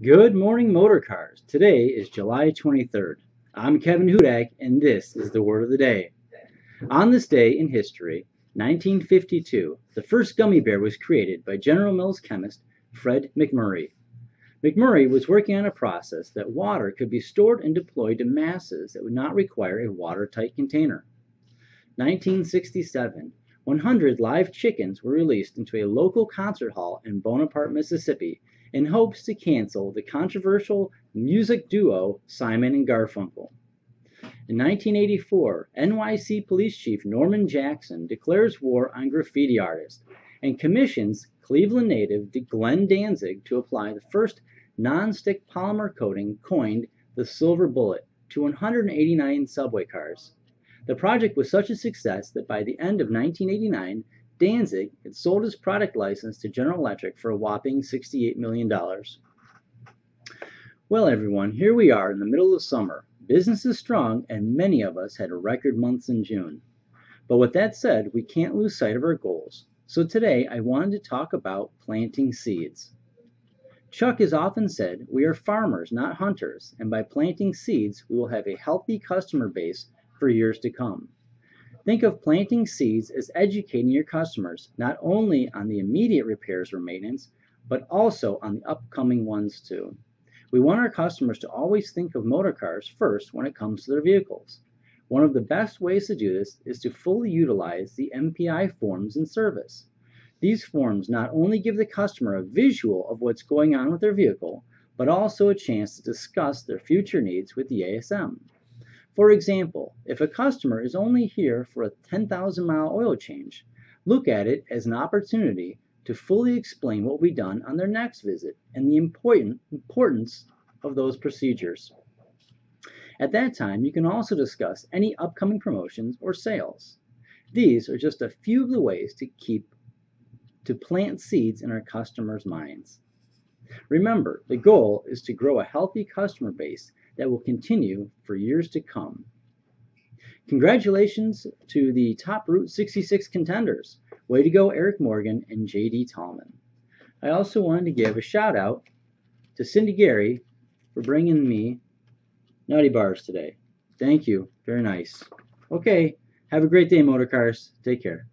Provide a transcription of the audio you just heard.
Good morning, Motorcars. Today is July 23rd. I'm Kevin Hudak, and this is the word of the day. On this day in history, 1952, the first gummy bear was created by General Mills chemist Fred McMurray. McMurray was working on a process that water could be stored and deployed to masses that would not require a watertight container. 1967, 100 live chickens were released into a local concert hall in Bonaparte, Mississippi in hopes to cancel the controversial music duo Simon and Garfunkel. In 1984, NYC Police Chief Norman Jackson declares war on graffiti artists and commissions Cleveland native Glenn Danzig to apply the first non-stick polymer coating coined the Silver Bullet to 189 subway cars. The project was such a success that by the end of 1989, Danzig had sold his product license to General Electric for a whopping $68 million. Well, everyone, here we are in the middle of summer. Business is strong, and many of us had record months in June. But with that said, we can't lose sight of our goals. So today, I wanted to talk about planting seeds. Chuck has often said, we are farmers, not hunters, and by planting seeds, we will have a healthy customer base for years to come. Think of planting seeds as educating your customers not only on the immediate repairs or maintenance, but also on the upcoming ones too. We want our customers to always think of Motorcars first when it comes to their vehicles. One of the best ways to do this is to fully utilize the MPI forms in service. These forms not only give the customer a visual of what's going on with their vehicle, but also a chance to discuss their future needs with the ASM. For example, if a customer is only here for a 10,000 mile oil change, look at it as an opportunity to fully explain what be done on their next visit and the important importance of those procedures. At that time, you can also discuss any upcoming promotions or sales. These are just a few of the ways to keep to plant seeds in our customers' minds. Remember, the goal is to grow a healthy customer base that will continue for years to come. Congratulations to the top Route 66 contenders. Way to go, Eric Morgan and JD Tallman. I also wanted to give a shout out to Cindy Gary for bringing me Nutty Bars today. Thank you. Very nice. Okay. Have a great day, Motorcars. Take care.